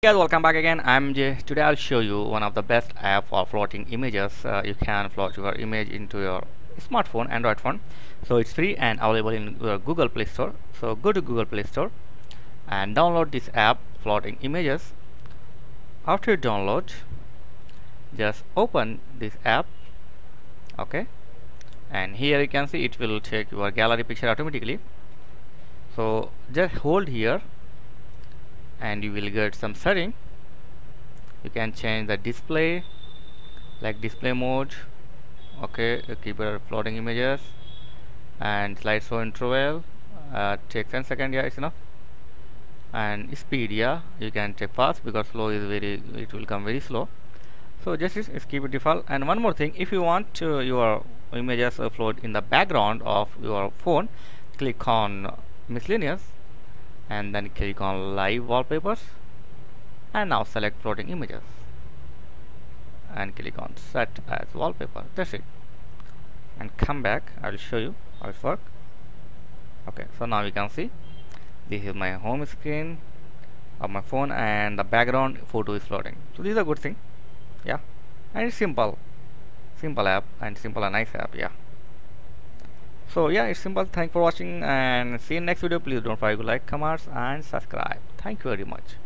guys welcome back again. I'm jay. Today i'll show you one of the best app for floating images. Uh, you can float your image into your smartphone android phone. So it's free and available in your google play store. So go to google play store and download this app floating images. After you download just open this app okay? And here you can see it will take your gallery picture automatically. So just hold here and you will get some setting. You can change the display like display mode. Okay keep your floating images. And slideshow interval uh, take 10 seconds yeah it's enough. And speed yeah you can take fast because slow is very it will come very slow. So just, just keep it default. And one more thing if you want uh, your images float in the background of your phone click on miscellaneous and then click on live wallpapers. And now select floating images. And click on set as wallpaper. That's it. And come back. I will show you how it works. Okay so now you can see. This is my home screen of my phone and the background photo is floating. So this is a good thing. Yeah. And it's simple. Simple app and simple and nice app. Yeah so yeah it's simple. Thanks for watching and see you next video. Please don't forget to like comment and subscribe. Thank you very much